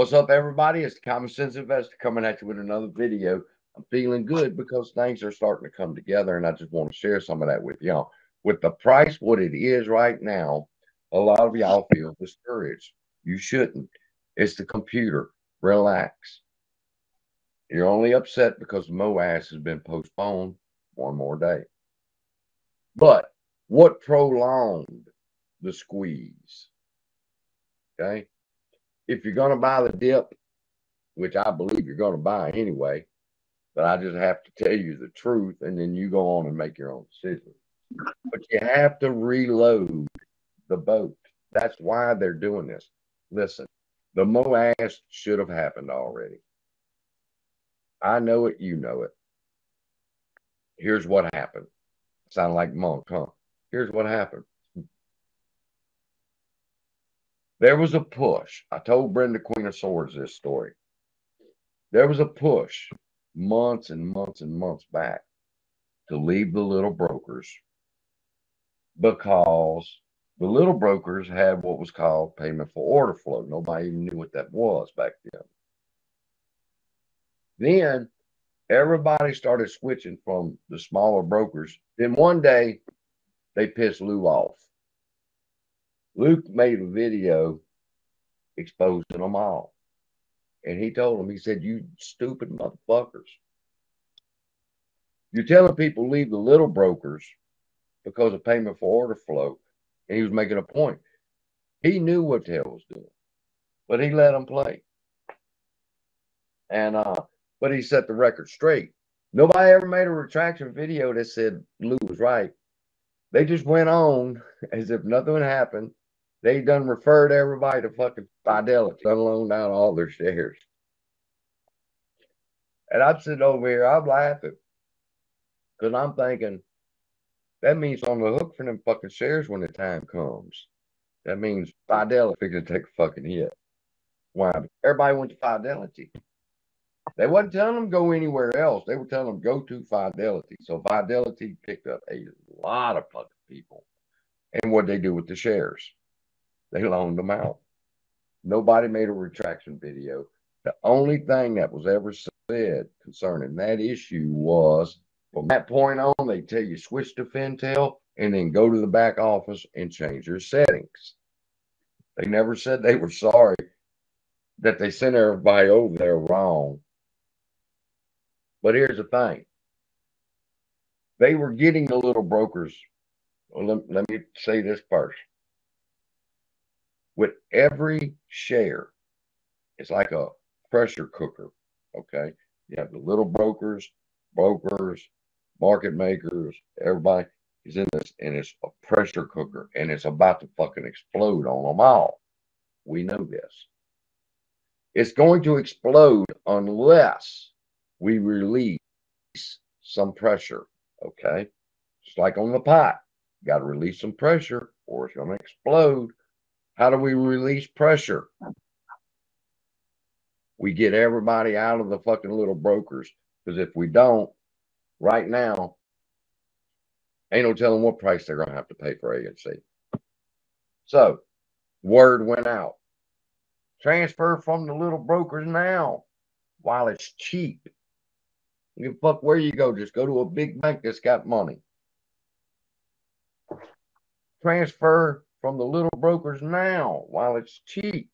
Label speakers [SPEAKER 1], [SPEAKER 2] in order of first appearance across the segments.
[SPEAKER 1] What's up, everybody? It's the Common Sense Investor coming at you with another video. I'm feeling good because things are starting to come together, and I just want to share some of that with y'all. With the price what it is right now, a lot of y'all feel discouraged. You shouldn't. It's the computer. Relax. You're only upset because MOASS has been postponed one more day. But what prolonged the squeeze? Okay if you're going to buy the dip, which I believe you're going to buy anyway, but I just have to tell you the truth, and then you go on and make your own decision. But you have to reload the boat. That's why they're doing this. Listen, the MOASS should have happened already. I know it, you know it. Here's what happened. Sound like monk, huh? Here's what happened. There was a push. I told Brenda Queen of Swords this story. There was a push months and months and months back to leave the little brokers because the little brokers had what was called payment for order flow. Nobody even knew what that was back then. Then everybody started switching from the smaller brokers. Then one day they pissed Lou off. Luke made a video exposing them all. And he told them, he said, You stupid motherfuckers. You're telling people leave the little brokers because of payment for order flow. And he was making a point. He knew what the hell was doing, but he let them play. And uh, but he set the record straight. Nobody ever made a retraction video that said Lou was right. They just went on as if nothing happened they done referred everybody to fucking Fidelity, done loaned out all their shares. And I'm sitting over here, I'm laughing. Because I'm thinking, that means on the hook for them fucking shares when the time comes. That means Fidelity to take a fucking hit. Why? Everybody went to Fidelity. They wasn't telling them go anywhere else. They were telling them go to Fidelity. So Fidelity picked up a lot of fucking people. And what they do with the shares? They loaned them out. Nobody made a retraction video. The only thing that was ever said concerning that issue was from that point on, they tell you switch to Fintel and then go to the back office and change your settings. They never said they were sorry that they sent everybody over there wrong. But here's the thing they were getting the little brokers. Well, let, let me say this first with every share, it's like a pressure cooker. Okay. You have the little brokers, brokers, market makers, everybody is in this, and it's a pressure cooker, and it's about to fucking explode on them all. We know this. It's going to explode unless we release some pressure. Okay. Just like on the pot, got to release some pressure or it's going to explode. How do we release pressure? We get everybody out of the fucking little brokers. Because if we don't, right now, ain't no telling what price they're going to have to pay for AMC. So, word went out. Transfer from the little brokers now while it's cheap. You fuck where you go. Just go to a big bank that's got money. Transfer from the little brokers now while it's cheap.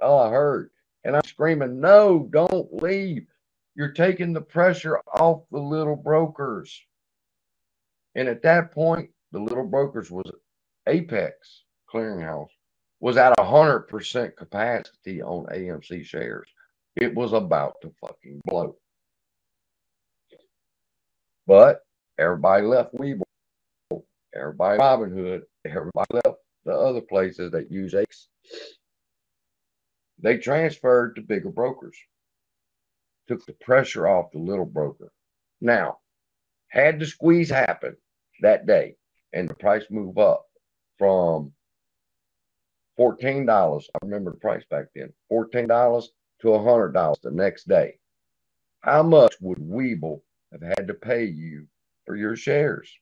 [SPEAKER 1] oh, I heard. And I'm screaming, no, don't leave. You're taking the pressure off the little brokers. And at that point, the little brokers was Apex Clearinghouse was at a hundred percent capacity on AMC shares. It was about to fucking blow. But everybody left Webull. Everybody Robinhood everybody left the other places that use X. They transferred to bigger brokers, took the pressure off the little broker. Now, had the squeeze happen that day and the price move up from $14, I remember the price back then, $14 to $100 the next day, how much would Webull have had to pay you for your shares?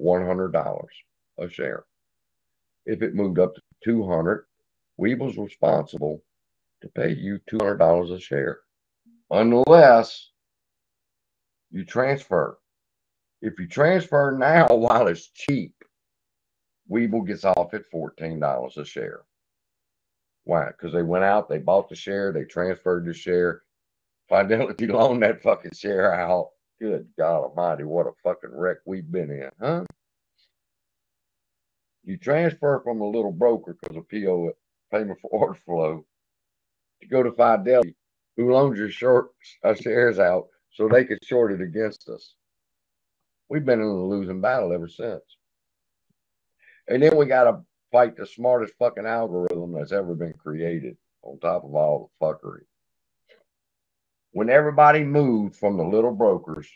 [SPEAKER 1] $100 a share. If it moved up to 200, Webull's responsible to pay you $200 a share unless you transfer. If you transfer now while it's cheap, Webull gets off at $14 a share. Why? Because they went out, they bought the share, they transferred the share. Fidelity loaned that fucking share out. Good God Almighty, what a fucking wreck we've been in, huh? You transfer from a little broker because of PO payment for order flow to go to Fidelity, who loans your short uh, shares out so they could short it against us. We've been in a losing battle ever since. And then we got to fight the smartest fucking algorithm that's ever been created on top of all the fuckery. When everybody moved from the little brokers,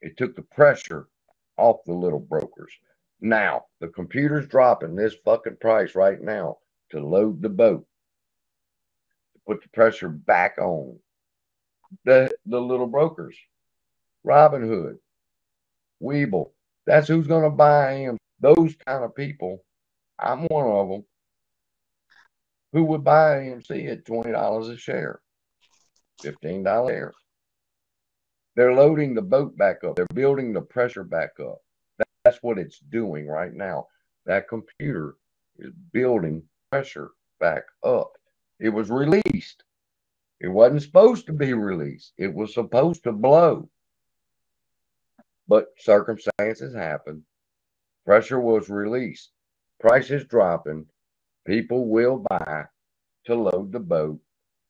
[SPEAKER 1] it took the pressure off the little brokers. Now, the computer's dropping this fucking price right now to load the boat, to put the pressure back on the, the little brokers. Robinhood, Webull, that's who's going to buy him. Those kind of people, I'm one of them, who would buy AMC at $20 a share, $15 a share. They're loading the boat back up. They're building the pressure back up. That's what it's doing right now. That computer is building pressure back up. It was released. It wasn't supposed to be released. It was supposed to blow. But circumstances happened. Pressure was released. Prices dropping. People will buy to load the boat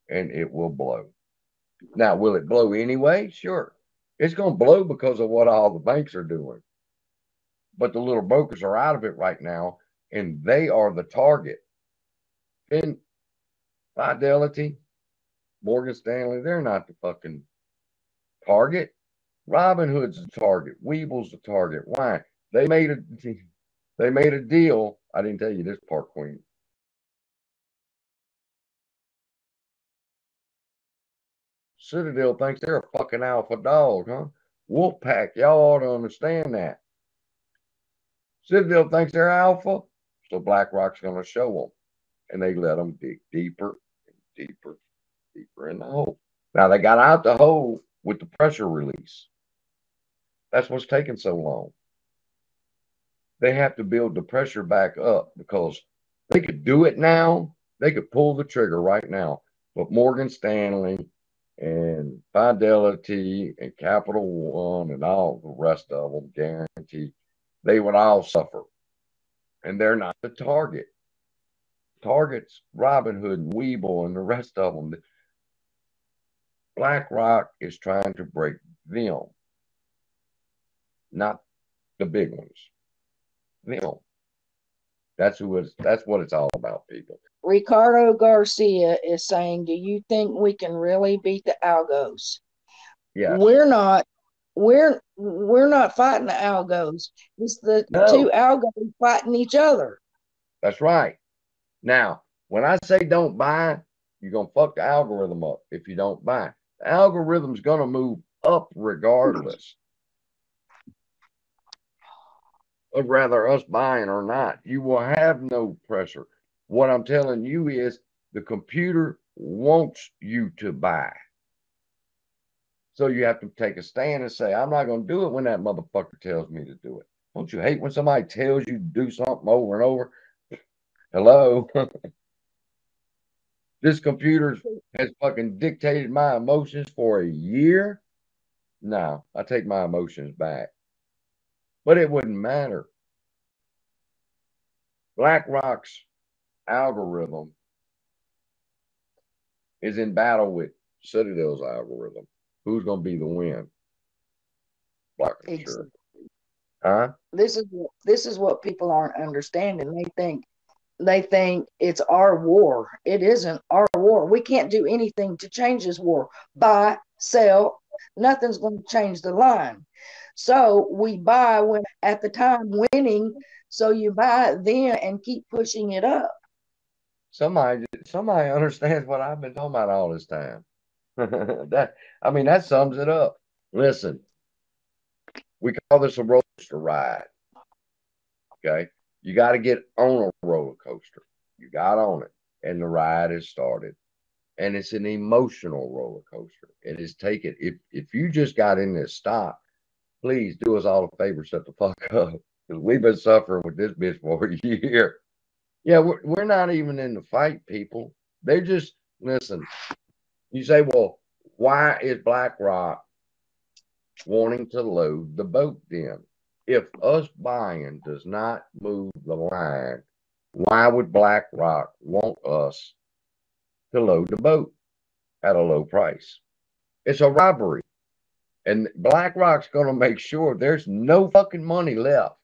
[SPEAKER 1] and it will blow. Now, will it blow anyway? Sure. It's going to blow because of what all the banks are doing. But the little brokers are out of it right now and they are the target. And Fidelity, Morgan Stanley, they're not the fucking target. Robinhood's the target. Webull's the target. Why? They made a they made a deal. I didn't tell you this part, Queen. Citadel thinks they're a fucking alpha dog, huh? Wolfpack, y'all ought to understand that. Citadel thinks they're alpha, so BlackRock's going to show them. And they let them dig deeper and deeper, deeper in the hole. Now they got out the hole with the pressure release. That's what's taking so long. They have to build the pressure back up because they could do it now. They could pull the trigger right now. But Morgan Stanley and Fidelity and Capital One and all the rest of them, guarantee, they would all suffer. And they're not the target. Targets Robinhood and Webull and the rest of them. BlackRock is trying to break them not the big ones. Them. That's who it's that's what it's all about, people.
[SPEAKER 2] Ricardo Garcia is saying, Do you think we can really beat the algos?
[SPEAKER 1] Yeah.
[SPEAKER 2] We're not we're we're not fighting the algos. It's the
[SPEAKER 1] No.
[SPEAKER 2] two algos fighting each other.
[SPEAKER 1] That's right. Now, when I say don't buy, you're gonna fuck the algorithm up if you don't buy. The algorithm's gonna move up regardless. Of rather us buying or not. You will have no pressure. What I'm telling you is the computer wants you to buy. So you have to take a stand and say, I'm not going to do it when that motherfucker tells me to do it. Don't you hate when somebody tells you to do something over and over? Hello? this computer has fucking dictated my emotions for a year. No, I take my emotions back. But it wouldn't matter. BlackRock's algorithm is in battle with Citadel's algorithm. Who's going to be the win? Black and
[SPEAKER 2] Ex-
[SPEAKER 1] sure. Huh?
[SPEAKER 2] This is what this is what people aren't understanding. They think they think it's our war. It isn't our war. We can't do anything to change this war. Buy, sell, nothing's going to change the line. So we buy when at the time winning. So you buy then and keep pushing it up.
[SPEAKER 1] Somebody, somebody understands what I've been talking about all this time. that, I mean, that sums it up. Listen, we call this a roller ride. Okay, you got to get on a roller coaster. You got on it. and the ride has started. And it's an emotional roller coaster. It is taken. If if you just got in this stock, please do us all a favor, shut the fuck up. Because we've been suffering with this bitch for a year. Yeah, we're, we're not even in the fight, people. They're just listen. You say, well, why is BlackRock wanting to load the boat then? If us buying does not move the line, why would BlackRock want us to load the boat at a low price? It's a robbery. And BlackRock's going to make sure there's no fucking money left.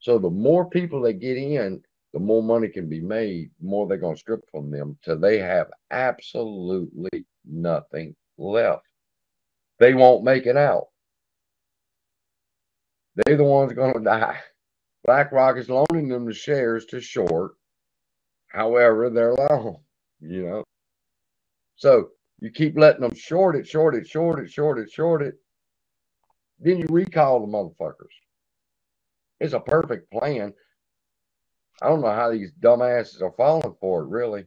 [SPEAKER 1] So the more people that get in, the more money can be made, the more they're going to strip from them till they have absolutely nothing left. They won't make it out. They're the ones going to die. BlackRock is loaning them the shares to short. However, they're long, you know. So you keep letting them short it, short it, short it, short it, short it. Then you recall the motherfuckers. It's a perfect plan. I don't know how these dumbasses are falling for it, really.